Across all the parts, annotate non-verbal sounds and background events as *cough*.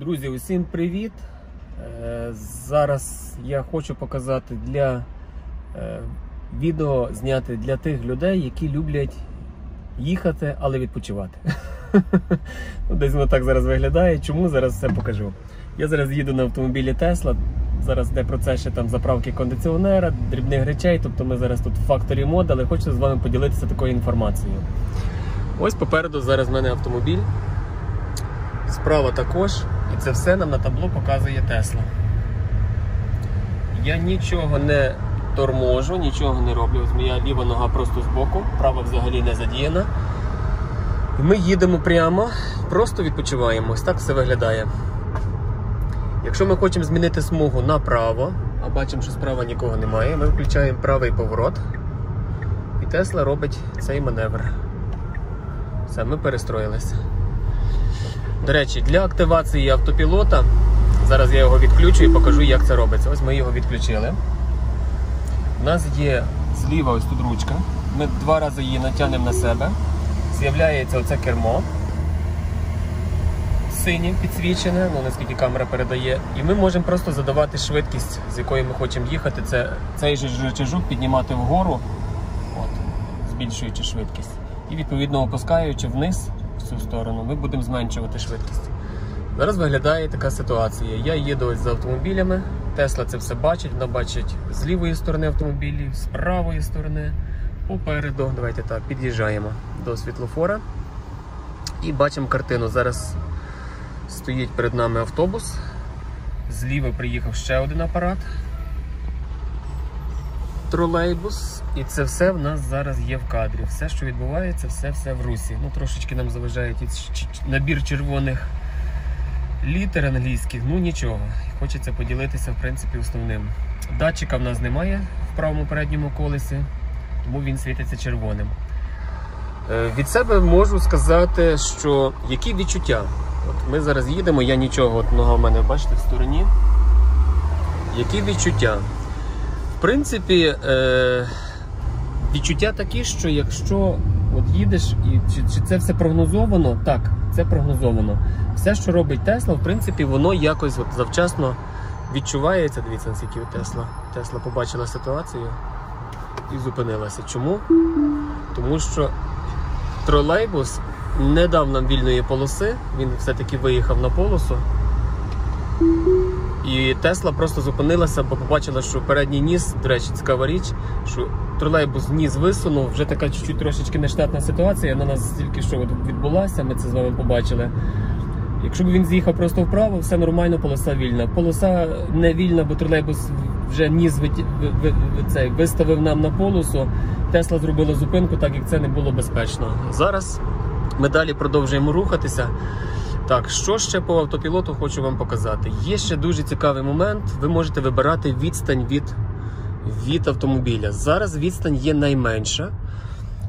Друзі, усім привіт! Е, Зараз я хочу показати для е, відео зняти для тих людей, які люблять їхати, але відпочивати. *laughs* Ну, Десь воно так зараз виглядає. Чому зараз все покажу? Я зараз їду на автомобілі Tesla. Зараз йде процес ще там заправки кондиціонера, дрібних речей. Тобто ми зараз тут в факторі мод, але хочу з вами поділитися такою інформацією. Ось попереду зараз в мене автомобіль. Справа також, і це все нам на табло показує Тесла. Я нічого не торможу, нічого не роблю. Моя ліва нога просто збоку, права взагалі не задіяна. Ми їдемо прямо, просто відпочиваємо. Ось так все виглядає. Якщо ми хочемо змінити смугу направо, а бачимо, що справа нікого немає, ми включаємо правий поворот. І Тесла робить цей маневр. Все, ми перестроїлися. До речі, для активації автопілота, зараз я його відключу і покажу, як це робиться. Ось ми його відключили. У нас є зліва ось тут ручка. Ми два рази її натягнемо на себе. З'являється оце кермо. Синє підсвічене, ну наскільки камера передає. І ми можемо просто задавати швидкість, з якою ми хочемо їхати. Це цей же рычажок піднімати вгору, от, збільшуючи швидкість. І відповідно опускаючи вниз в цю сторону, ми будемо зменшувати швидкість. Зараз виглядає така ситуація. Я їду ось за автомобілями. Тесла це все бачить, вона бачить з лівої сторони автомобілів, з правої сторони, попереду. Давайте так, під'їжджаємо до світлофора і бачимо картину. Зараз стоїть перед нами автобус. Зліва приїхав ще один апарат. Тролейбус, і це все в нас зараз є в кадрі. Все, що відбувається, все все в русі. Ну, трошечки нам ч- набір червоних літер англійських, ну нічого. Хочеться поділитися, в принципі, основним. Датчика в нас немає в правому передньому колесі, тому він світиться червоним. Е, Від себе можу сказати, що які відчуття. От ми зараз їдемо, я нічого, от нога в мене, бачите, в стороні. Які відчуття? В принципі, е, відчуття такі, що якщо от їдеш і чи, чи це все прогнозовано, так, це прогнозовано. Все, що робить Тесла, в принципі, воно якось от завчасно відчувається. Дивіться, наскільки у Тесла. Тесла побачила ситуацію і зупинилася. Чому? Тому що тролейбус не дав нам вільної полоси, він все-таки виїхав на полосу. І Тесла просто зупинилася, бо побачила, що передній ніс, до речі, цікава річ, що тролейбус ніс висунув, вже така чуть-чуть трошечки нештатна ситуація. На нас тільки що відбулася, ми це з вами побачили. Якщо б він з'їхав просто вправо, все нормально, полоса вільна. Полоса не вільна, бо тролейбус вже ніс цей, виставив нам на полосу. Тесла зробила зупинку, так як це не було безпечно. Зараз ми далі продовжуємо рухатися. Так, що ще по автопілоту хочу вам показати? Є ще дуже цікавий момент. Ви можете вибирати відстань від, від автомобіля. Зараз відстань є найменша.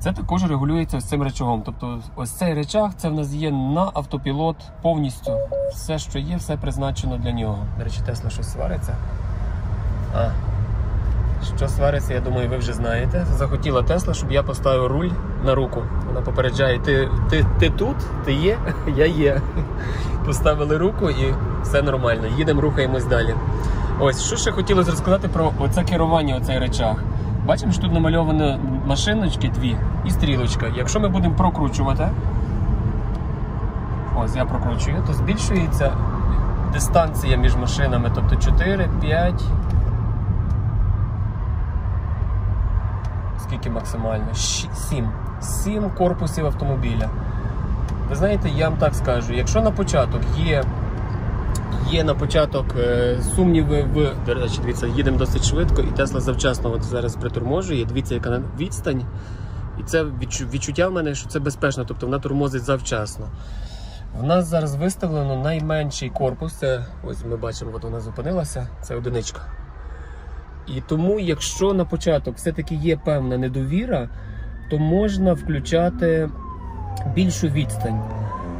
Це також регулюється цим речагом. Тобто, ось цей речаг це в нас є на автопілот повністю. Все, що є, все призначено для нього. До речі, Тесла щось свариться. А, що свариться, я думаю, ви вже знаєте. Захотіла Тесла, щоб я поставив руль на руку. Вона попереджає: ти, ти, ти тут, ти є, я є. Поставили руку і все нормально. Їдемо, рухаємось далі. Ось, що ще хотілося розказати про оце керування, оцей речах. Бачимо, що тут намальовані машиночки дві і стрілочка. Якщо ми будемо прокручувати, ось я прокручую, то збільшується дистанція між машинами, тобто 4, 5. Скільки максимально? 7. 7 корпусів автомобіля. Ви знаєте, я вам так скажу, якщо на початок є є на початок е, сумніви в. До дивіться, їдемо досить швидко, і Тесла завчасно от зараз приторможує. Дивіться, яка відстань. І це відчу- відчуття в мене, що це безпечно, тобто вона тормозить завчасно. В нас зараз виставлено найменший корпус. Це ось ми бачимо, от вона зупинилася. Це одиничка. І тому, якщо на початок все-таки є певна недовіра, то можна включати більшу відстань.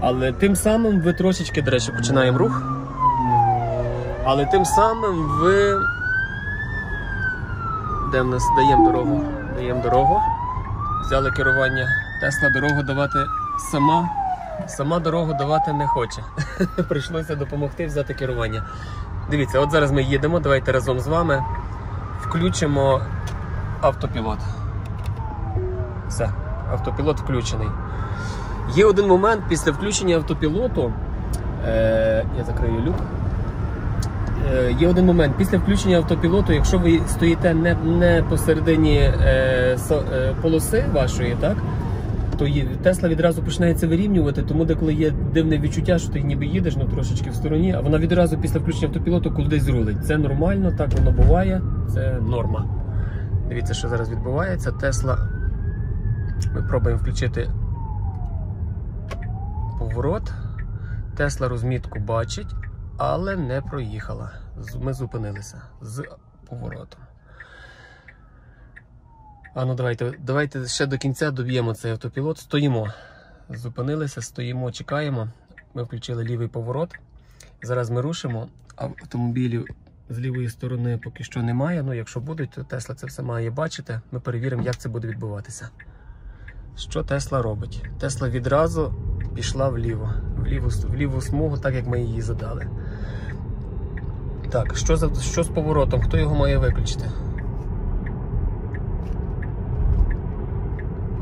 Але тим самим ви трошечки, до речі, починаємо рух. Але тим самим ви. Де в нас даємо дорогу? Даємо дорогу. Взяли керування. Тесла дорогу давати сама Сама дорогу давати не хоче. *laughs* Прийшлося допомогти взяти керування. Дивіться, от зараз ми їдемо, давайте разом з вами включимо автопілот. Все, автопілот включений. Є один момент після включення автопілоту. Е, я закрию люк. Е, є один момент. Після включення автопілоту, якщо ви стоїте не, не посередині е, со- е, полоси вашої, так? то Тесла відразу починається вирівнювати, тому деколи є дивне відчуття, що ти ніби їдеш ну, трошечки в стороні, а вона відразу після включення автопілоту кудись рулить. Це нормально, так воно буває, це норма. Дивіться, що зараз відбувається. Тесла. Ми пробуємо включити поворот. Тесла розмітку бачить, але не проїхала. Ми зупинилися з поворотом. А ну давайте, давайте ще до кінця доб'ємо цей автопілот. Стоїмо. Зупинилися, стоїмо, чекаємо. Ми включили лівий поворот. Зараз ми рушимо. Автомобілів з лівої сторони поки що немає. Ну, якщо будуть, то Тесла це все має бачити. Ми перевіримо, як це буде відбуватися. Що Тесла робить? Тесла відразу пішла вліво, в ліву, смугу, так як ми її задали. Так, що, за, що з поворотом? Хто його має виключити?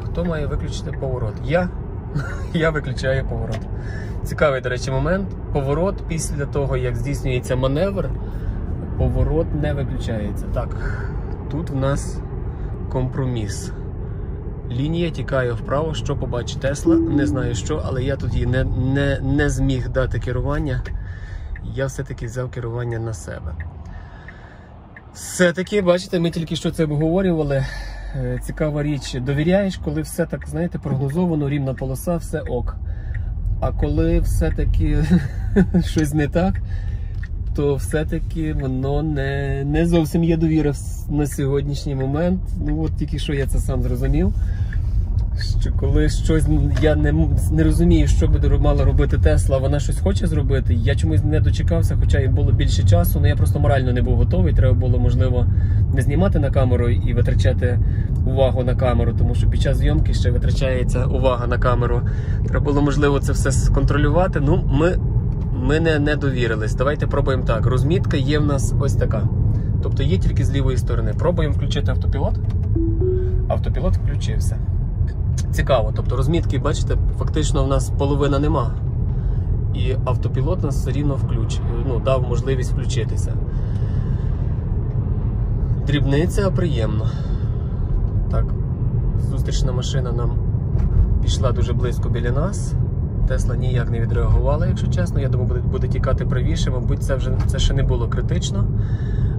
Хто має виключити поворот? Я. *laughs* Я виключаю поворот. Цікавий, до речі, момент. Поворот після того, як здійснюється маневр, поворот не виключається. Так, тут в нас компроміс. Лінія тікає вправо, що побачить Тесла. Не знаю що, але я тут їй не, не, не зміг дати керування. Я все-таки взяв керування на себе. Все-таки, бачите, ми тільки що це обговорювали. Е, Цікава річ, довіряєш, коли все так, знаєте, прогнозовано, рівна полоса, все ок. А коли все-таки *laughs* щось не так, то все-таки воно не, не зовсім є довіра на сьогоднішній момент. Ну от тільки що я це сам зрозумів. Що коли щось я не, не розумію, що буде мала робити Тесла, вона щось хоче зробити. Я чомусь не дочекався, хоча і було більше часу, але я просто морально не був готовий. Треба було, можливо, не знімати на камеру і витрачати увагу на камеру, тому що під час зйомки ще витрачається увага на камеру. Треба було, можливо, це все сконтролювати. Ну, ми, ми не, не довірились. Давайте пробуємо так. Розмітка є в нас ось така. Тобто є тільки з лівої сторони. Пробуємо включити автопілот. Автопілот включився. Цікаво. Тобто розмітки, бачите, фактично в нас половина нема. І автопілот нас все рівно включ... ну, дав можливість включитися. Дрібниця, приємно. Так, зустрічна машина нам пішла дуже близько біля нас. Тесла ніяк не відреагувала, якщо чесно. Я думаю, буде, буде тікати правіше. Мабуть, це вже це ще не було критично,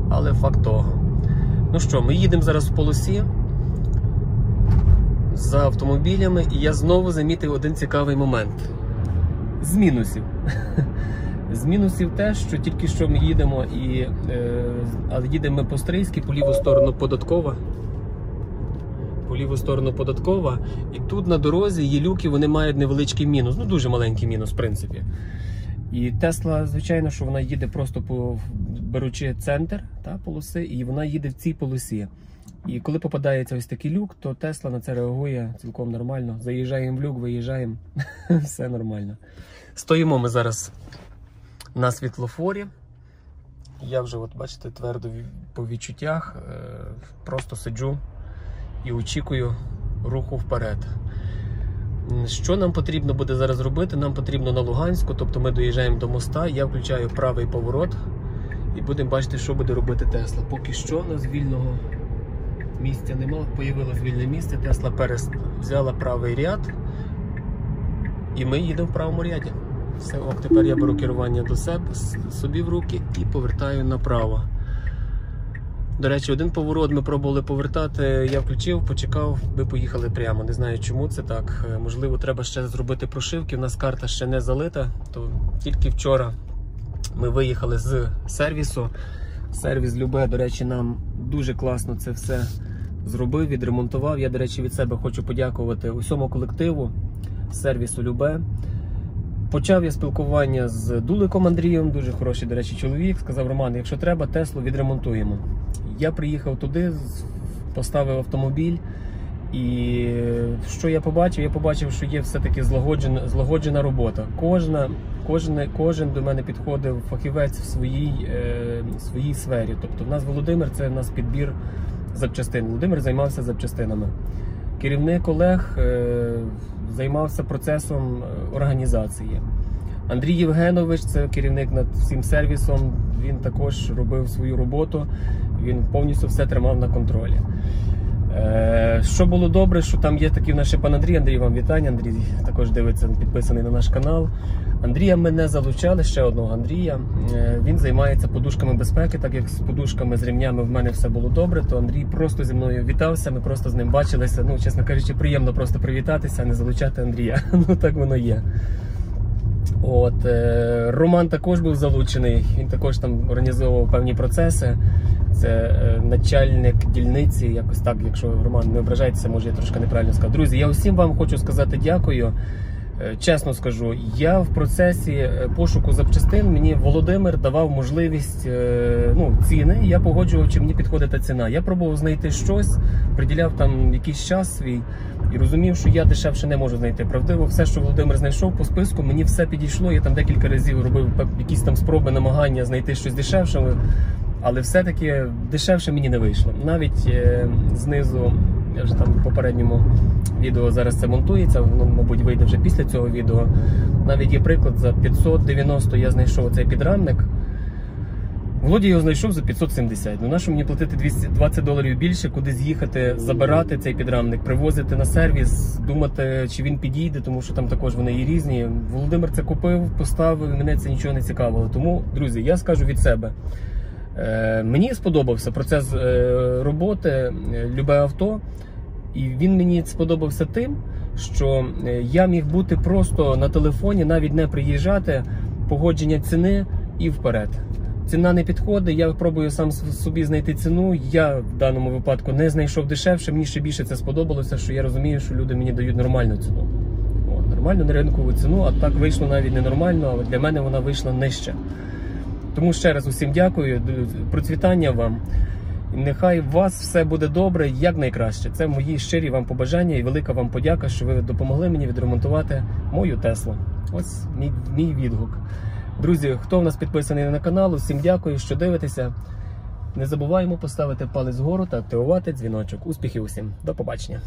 але факт того. Ну що, ми їдемо зараз в полосі за автомобілями, і я знову замітив один цікавий момент. З мінусів. З мінусів те, що тільки що ми їдемо, і, е, але їдемо ми по стрийськи, по ліву сторону податкова. По ліву сторону податкова, і тут на дорозі є люки, вони мають невеличкий мінус, ну дуже маленький мінус, в принципі. І Тесла, звичайно, що вона їде просто по беручи центр та, полоси, і вона їде в цій полосі. І коли попадається ось такий люк, то Тесла на це реагує цілком нормально. Заїжджаємо в люк, виїжджаємо, *laughs* все нормально. Стоїмо ми зараз на світлофорі. Я вже, от бачите, твердо по відчуттях е, просто сиджу і очікую руху вперед. Що нам потрібно буде зараз робити? Нам потрібно на Луганську, тобто ми доїжджаємо до моста, я включаю правий поворот і будемо бачити, що буде робити Тесла. Поки що у нас вільного місця нема. Появилось вільне місце, Тесла взяла правий ряд, і ми їдемо в правому ряді. Все, ок, тепер я беру керування до себе собі в руки і повертаю направо. До речі, один поворот ми пробували повертати. Я включив, почекав, ми поїхали прямо. Не знаю, чому це так. Е, Можливо, треба ще зробити прошивки. У нас карта ще не залита. То тільки вчора ми виїхали з сервісу. Сервіс Любе, до речі, нам дуже класно це все зробив, відремонтував. Я, до речі, від себе хочу подякувати усьому колективу сервісу Любе. Почав я спілкування з Дуликом Андрієм, дуже хороший, до речі, чоловік. Сказав Роман, якщо треба, Теслу відремонтуємо. Я приїхав туди, поставив автомобіль, І що я побачив? Я побачив, що є все-таки злагоджена, злагоджена робота. Кожна, кожен, кожен до мене підходив фахівець в своїй, е, своїй сфері. Тобто, в нас Володимир це в нас підбір запчастин. Володимир займався запчастинами. Керівник Олег е, займався процесом е, організації. Андрій Євгенович, це керівник над всім сервісом. Він також робив свою роботу. Він повністю все тримав на контролі. Е, Що було добре, що там є такий наш пан Андрій. Андрій, вам вітання. Андрій також дивиться, підписаний на наш канал. Андрія ми не залучали, ще одного Андрія. Е, Він займається подушками безпеки, так як з подушками, з ремнями в мене все було добре, то Андрій просто зі мною вітався, ми просто з ним бачилися. Ну, чесно кажучи, приємно просто привітатися, а не залучати Андрія. *laughs* Ну так воно є. От, е, Роман також був залучений, він також там організовував певні процеси. Це е, начальник дільниці, якось так, якщо Роман не ображається, може я трошки неправильно сказав. Друзі, я усім вам хочу сказати дякую. Е, Чесно скажу, я в процесі е, пошуку запчастин мені Володимир давав можливість е, ну, ціни. Я погоджував, чи мені підходить та ціна. Я пробував знайти щось, приділяв там якийсь час свій і розумів, що я дешевше не можу знайти. Правдиво, все, що Володимир знайшов по списку, мені все підійшло. Я там декілька разів робив якісь там спроби, намагання знайти щось дешевше. Але все-таки дешевше мені не вийшло. Навіть знизу, я вже там в попередньому відео зараз це монтується, воно, мабуть, вийде вже після цього відео. Навіть є приклад за 590 я знайшов цей підрамник. Володя його знайшов за 570. Ну нащо мені платити 220 доларів більше, куди з'їхати, забирати цей підрамник, привозити на сервіс, думати, чи він підійде, тому що там також вони є різні. Володимир це купив, поставив, мене це нічого не цікавило. Тому, друзі, я скажу від себе. Е, мені сподобався процес е, роботи е, любе авто, і він мені сподобався тим, що я міг бути просто на телефоні, навіть не приїжджати, погодження ціни і вперед. Ціна не підходить, я пробую сам собі знайти ціну. Я в даному випадку не знайшов дешевше. Мені ще більше це сподобалося, що я розумію, що люди мені дають нормальну ціну. О, нормальну ринкову ціну, а так вийшло навіть не нормально, але для мене вона вийшла нижче. Тому ще раз усім дякую, процвітання вам. Нехай у вас все буде добре, як найкраще. Це мої щирі вам побажання і велика вам подяка, що ви допомогли мені відремонтувати мою Теслу. Ось мій, мій відгук. Друзі, хто в нас підписаний на канал, усім дякую, що дивитеся. Не забуваємо поставити палець вгору та активувати дзвіночок. Успіхів усім. До побачення.